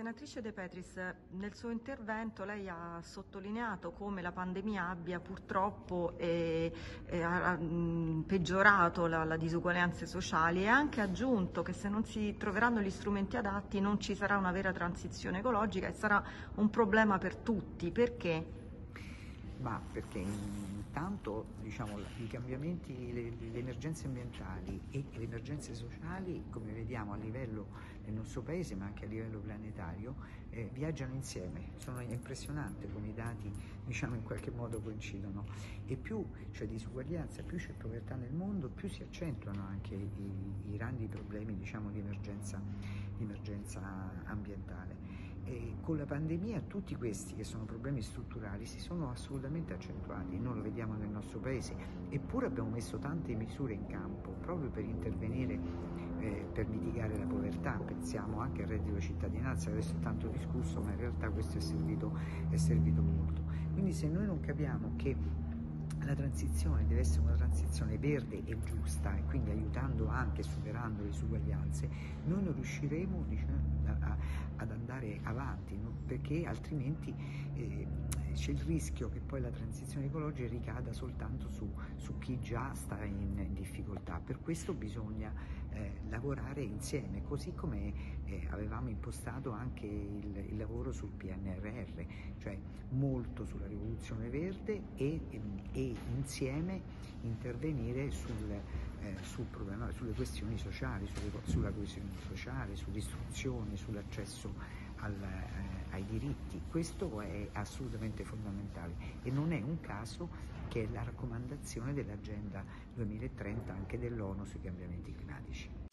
Senatrice De Petris, nel suo intervento lei ha sottolineato come la pandemia abbia purtroppo eh, eh, peggiorato la, la disuguaglianze sociali e ha anche aggiunto che se non si troveranno gli strumenti adatti non ci sarà una vera transizione ecologica e sarà un problema per tutti. Perché? Ma perché intanto diciamo, i cambiamenti, le, le, emergenze ambientali e le emergenze sociali, come vediamo a livello del nostro paese ma anche a livello planetario, eh, viaggiano insieme. Sono impressionante come i dati diciamo, in qualche modo coincidono. E più c'è disuguaglianza, più c'è povertà nel mondo, più si accentuano anche i, i grandi problemi diciamo, di, emergenza, di emergenza ambientale. E con la pandemia tutti questi che sono problemi strutturali si sono assolutamente accentuati, noi lo vediamo nel nostro paese, eppure abbiamo messo tante misure in campo proprio per intervenire eh, per mitigare la povertà, pensiamo anche al reddito di cittadinanza, adesso è tanto discusso, ma in realtà questo è servito, è servito molto. Quindi se noi non capiamo che la transizione deve essere una transizione verde e giusta e quindi aiutando anche, superando le disuguaglianze, noi non riusciremo diciamo, a, ad andare avanti, no? perché altrimenti eh, c'è il rischio che poi la transizione ecologica ricada soltanto su, su chi già sta in, difficoltà. Per questo bisogna eh, lavorare insieme, così come eh, avevamo impostato anche il, il, lavoro sul PNRR, cioè molto sulla rivoluzione verde e, e insieme intervenire sul, eh, sul problema, sulle questioni sociali, sulle, sulla coesione sociale, sull'istruzione, sull'accesso al, eh, ai diritti. Questo è assolutamente fondamentale e non è un caso che è la raccomandazione dell'Agenda 2030 anche dell'ONU sui cambiamenti climatici.